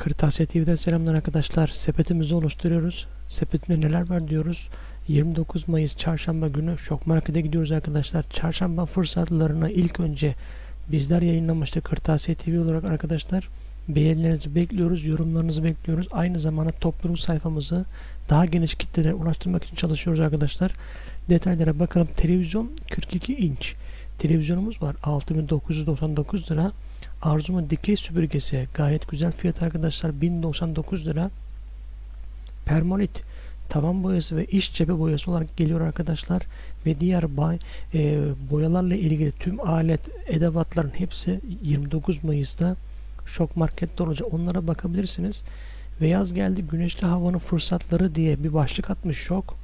Kırtasiye TV'den selamlar arkadaşlar. Sepetimizi oluşturuyoruz. Sepetimde neler var diyoruz. 29 Mayıs Çarşamba günü Şok Market'e gidiyoruz arkadaşlar. Çarşamba fırsatlarına ilk önce bizler yayınlamıştık Kırtasiye TV olarak arkadaşlar. Beğenilerinizi bekliyoruz, yorumlarınızı bekliyoruz. Aynı zamanda topluluk sayfamızı daha geniş kitlelere ulaştırmak için çalışıyoruz arkadaşlar. Detaylara bakalım. Televizyon 42 inç. Televizyonumuz var. 6999 lira. Arzu'nun dikey süpürgesi gayet güzel fiyat arkadaşlar 1099 lira. Permolit tavan boyası ve iş cephe boyası olarak geliyor arkadaşlar ve diğer bay, e, boyalarla ilgili tüm alet edevatların hepsi 29 Mayıs'ta Şok Market'te olacak. Onlara bakabilirsiniz. Ve yaz geldi güneşli havanın fırsatları diye bir başlık atmış Şok.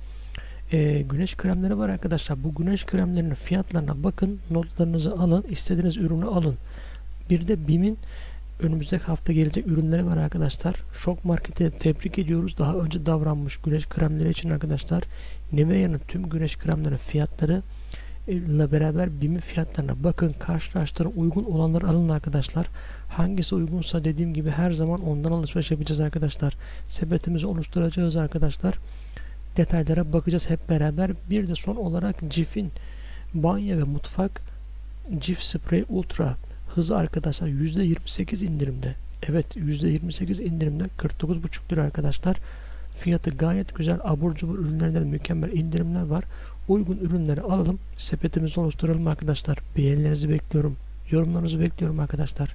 E, güneş kremleri var arkadaşlar. Bu güneş kremlerinin fiyatlarına bakın. Notlarınızı alın. istediğiniz ürünü alın. Bir de BİM'in önümüzdeki hafta gelecek ürünleri var arkadaşlar. Şok Market'e tebrik ediyoruz. Daha önce davranmış güneş kremleri için arkadaşlar. Nivea'nın tüm güneş kremleri fiyatları ile beraber BİM'in fiyatlarına bakın karşılaştırın uygun olanları alın arkadaşlar. Hangisi uygunsa dediğim gibi her zaman ondan alışveriş yapacağız arkadaşlar. Sepetimizi oluşturacağız arkadaşlar. Detaylara bakacağız hep beraber. Bir de son olarak Cif'in banyo ve mutfak Cif Spray Ultra hızı arkadaşlar %28 indirimde. Evet %28 indirimde 49,5 lira arkadaşlar. Fiyatı gayet güzel. Abur cubur ürünlerden mükemmel indirimler var. Uygun ürünleri alalım. Sepetimizi oluşturalım arkadaşlar. Beğenilerinizi bekliyorum. Yorumlarınızı bekliyorum arkadaşlar.